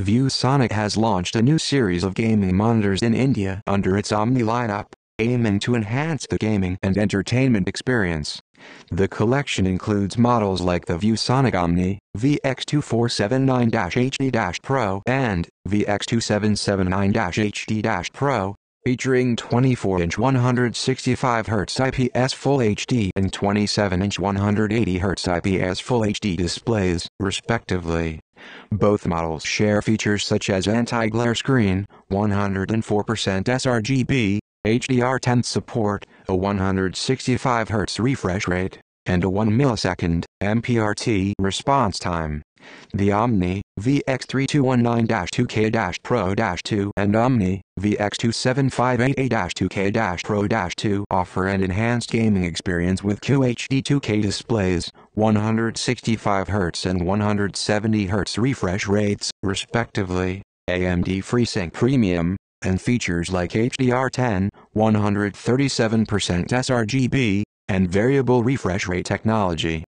ViewSonic has launched a new series of gaming monitors in India under its Omni lineup, aiming to enhance the gaming and entertainment experience. The collection includes models like the ViewSonic Omni, VX2479-HD-Pro and VX2779-HD-Pro, featuring 24-inch 165Hz IPS Full HD and 27-inch 180Hz IPS Full HD displays, respectively. Both models share features such as anti-glare screen, 104% sRGB, HDR10 support, a 165Hz refresh rate, and a 1 millisecond MPRT response time. The Omni VX3219-2K-Pro-2 and Omni VX2758A-2K-Pro-2 offer an enhanced gaming experience with QHD 2K displays, 165Hz and 170Hz refresh rates, respectively, AMD FreeSync Premium, and features like HDR10, 137% sRGB, and variable refresh rate technology.